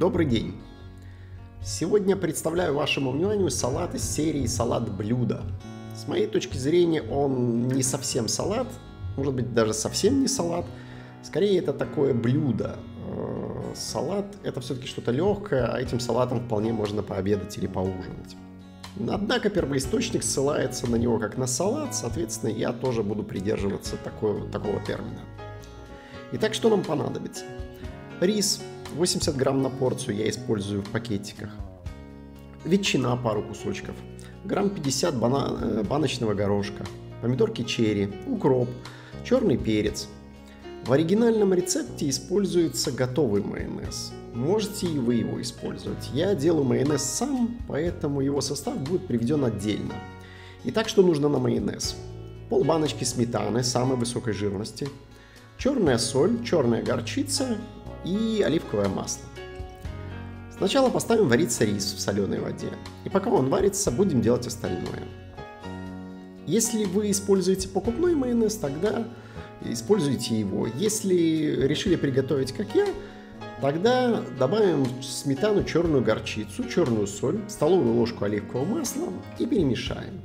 Добрый день! Сегодня представляю вашему вниманию салат из серии «Салат блюда». С моей точки зрения он не совсем салат, может быть даже совсем не салат. Скорее это такое блюдо. Э, салат это все-таки что-то легкое, а этим салатом вполне можно пообедать или поужинать. Однако первоисточник ссылается на него как на салат, соответственно, я тоже буду придерживаться такого, такого термина. Итак, что нам понадобится? Рис 80 грамм на порцию я использую в пакетиках. Ветчина пару кусочков. Грамм 50 бана- э, баночного горошка. Помидорки черри, укроп, черный перец. В оригинальном рецепте используется готовый майонез. Можете и вы его использовать. Я делаю майонез сам, поэтому его состав будет приведен отдельно. Итак, что нужно на майонез? Пол баночки сметаны самой высокой жирности, черная соль, черная горчица и оливковое масло. Сначала поставим вариться рис в соленой воде, и пока он варится, будем делать остальное. Если вы используете покупной майонез, тогда используйте его. Если решили приготовить как я, тогда добавим сметану, черную горчицу, черную соль, столовую ложку оливкового масла и перемешаем.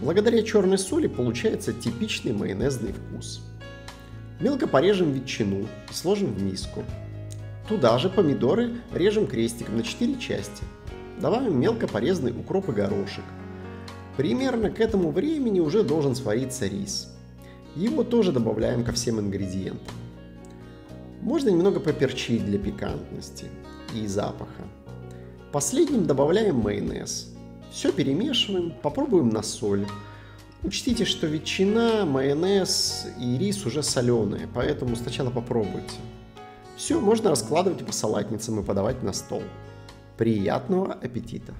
Благодаря черной соли получается типичный майонезный вкус. Мелко порежем ветчину и сложим в миску. Туда же помидоры режем крестиком на 4 части. Добавим мелко порезанный укроп и горошек. Примерно к этому времени уже должен свариться рис. Его тоже добавляем ко всем ингредиентам. Можно немного поперчить для пикантности и запаха. Последним добавляем майонез. Все перемешиваем, попробуем на соль. Учтите, что ветчина, майонез и рис уже соленые, поэтому сначала попробуйте. Все можно раскладывать по салатницам и подавать на стол. Приятного аппетита!